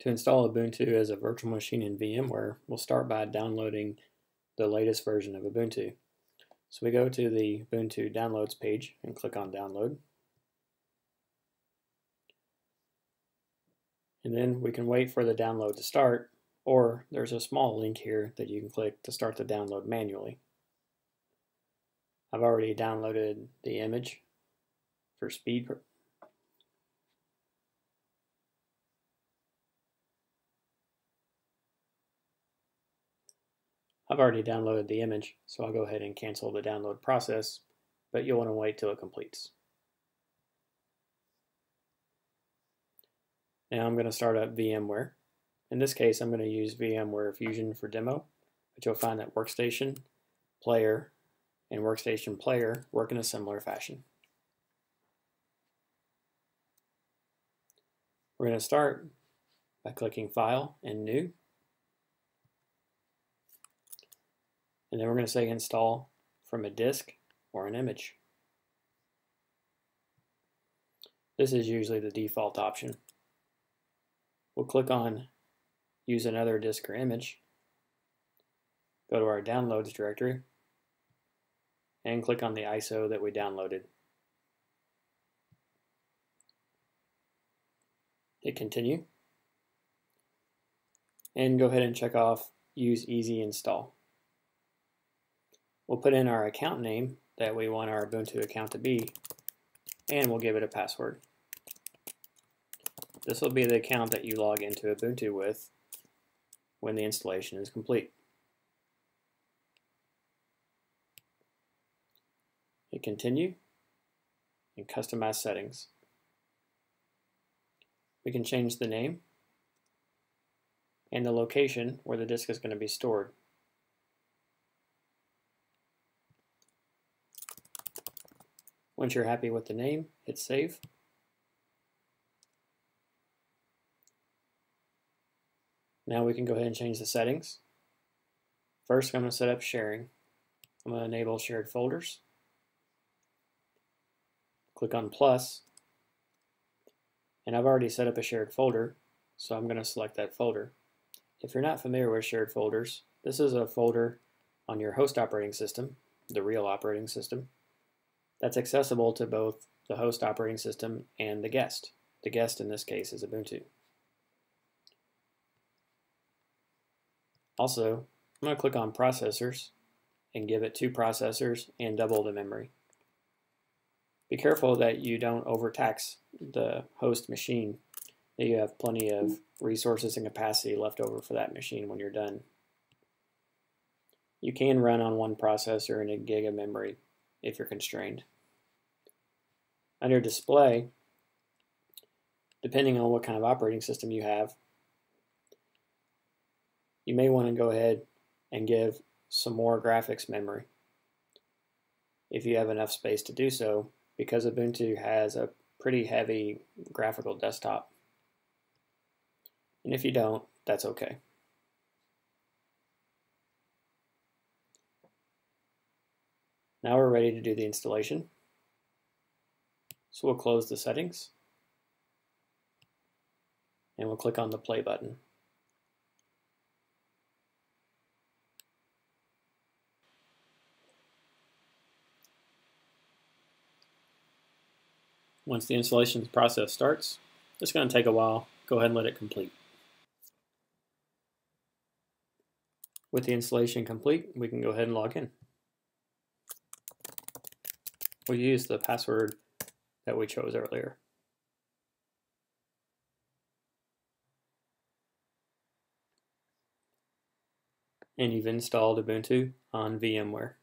To install Ubuntu as a virtual machine in VMware, we'll start by downloading the latest version of Ubuntu. So we go to the Ubuntu downloads page and click on download. And then we can wait for the download to start, or there's a small link here that you can click to start the download manually. I've already downloaded the image for speed I've already downloaded the image, so I'll go ahead and cancel the download process, but you'll want to wait till it completes. Now I'm going to start up VMware. In this case, I'm going to use VMware Fusion for demo, but you'll find that Workstation, Player, and Workstation Player work in a similar fashion. We're going to start by clicking File and New. And then we're going to say install from a disk or an image. This is usually the default option. We'll click on use another disk or image, go to our downloads directory, and click on the ISO that we downloaded. Hit continue, and go ahead and check off use easy install. We'll put in our account name that we want our Ubuntu account to be, and we'll give it a password. This will be the account that you log into Ubuntu with when the installation is complete. Hit continue and customize settings. We can change the name and the location where the disk is going to be stored. Once you're happy with the name, hit save. Now we can go ahead and change the settings. First, I'm going to set up sharing. I'm going to enable shared folders. Click on plus. And I've already set up a shared folder, so I'm going to select that folder. If you're not familiar with shared folders, this is a folder on your host operating system, the real operating system, that's accessible to both the host operating system and the guest. The guest in this case is Ubuntu. Also, I'm going to click on processors and give it two processors and double the memory. Be careful that you don't overtax the host machine, that you have plenty of resources and capacity left over for that machine when you're done. You can run on one processor and a gig of memory if you're constrained. Under display, depending on what kind of operating system you have, you may want to go ahead and give some more graphics memory if you have enough space to do so because Ubuntu has a pretty heavy graphical desktop. And if you don't, that's okay. Now we're ready to do the installation. So we'll close the settings and we'll click on the play button. Once the installation process starts, it's going to take a while. Go ahead and let it complete. With the installation complete, we can go ahead and log in. We'll use the password that we chose earlier. And you've installed Ubuntu on VMware.